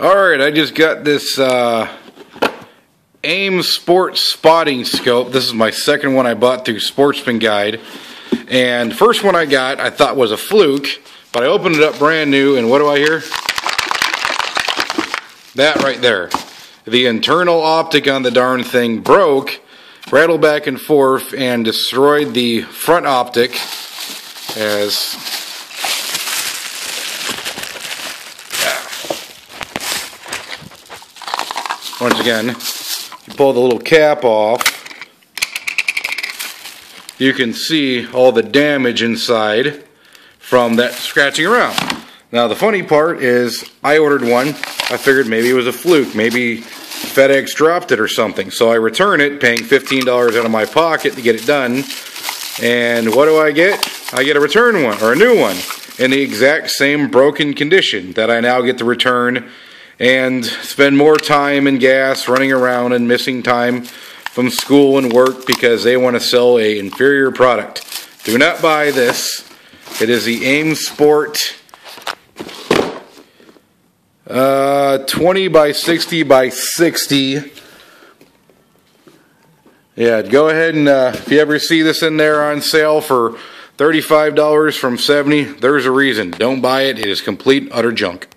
Alright, I just got this uh, AIM Sports Spotting Scope. This is my second one I bought through Sportsman Guide. And first one I got I thought was a fluke, but I opened it up brand new and what do I hear? That right there. The internal optic on the darn thing broke, rattled back and forth, and destroyed the front optic as Once again, you pull the little cap off, you can see all the damage inside from that scratching around. Now the funny part is I ordered one, I figured maybe it was a fluke, maybe FedEx dropped it or something. So I return it, paying $15 out of my pocket to get it done. And what do I get? I get a return one, or a new one, in the exact same broken condition that I now get to return and spend more time and gas running around and missing time from school and work because they want to sell a inferior product. Do not buy this. It is the AIM Sport uh, 20 by 60 by 60. Yeah, go ahead and uh, if you ever see this in there on sale for $35 from 70, there's a reason. Don't buy it. It is complete utter junk.